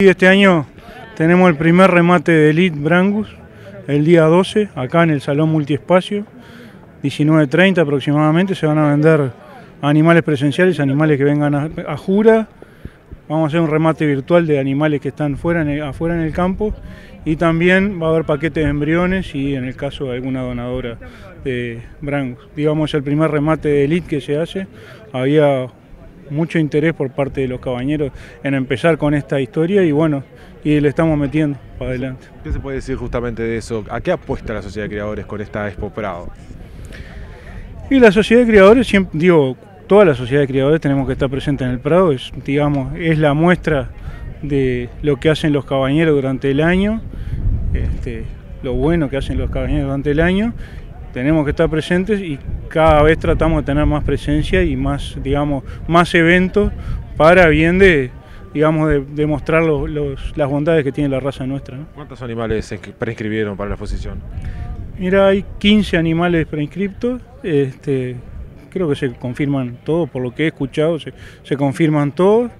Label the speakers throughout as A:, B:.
A: Este año tenemos el primer remate de Elite Brangus, el día 12, acá en el Salón Multiespacio, 19.30 aproximadamente, se van a vender animales presenciales, animales que vengan a, Jura, vamos a hacer un remate virtual de animales que están fuera afuera en el campo. Y también va a haber paquetes de embriones y en el caso de alguna donadora de Brangus. Digamos, el primer remate de Elite que se hace, había mucho interés por parte de los cabañeros en empezar con esta historia y bueno, y le estamos metiendo para adelante.
B: ¿Qué se puede decir justamente de eso? ¿A qué apuesta la Sociedad de Criadores con esta Expo Prado?
A: Y la Sociedad de Criadores, siempre, digo, toda la Sociedad de Criadores tenemos que estar presente en el Prado, es, digamos, es la muestra de lo que hacen los cabañeros durante el año, este, lo bueno que hacen los cabañeros durante el año tenemos que estar presentes y cada vez tratamos de tener más presencia y más, digamos, más eventos para bien de, digamos, de, demostrar las bondades que tiene la raza nuestra.
B: ¿Cuántos animales se preinscribieron para la exposición?
A: Mira, hay 15 animales preinscriptos, este, creo que se confirman todos, por lo que he escuchado, se, confirman todos.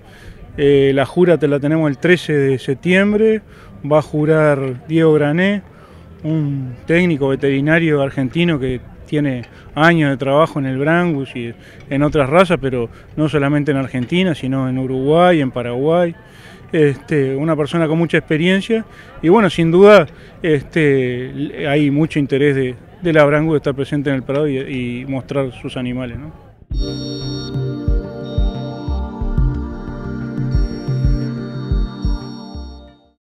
A: Eh, la jura te la tenemos el 13 de septiembre, va a jurar Diego Grané, un técnico veterinario argentino que tiene años de trabajo en el Brangus y en otras razas, pero no solamente en Argentina, sino en Uruguay, en Paraguay. Este, una persona con mucha experiencia y bueno, sin duda este, hay mucho interés de, la Brangus de estar presente en el Prado y, y mostrar sus animales. ¿no?